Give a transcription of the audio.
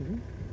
Mm-hmm.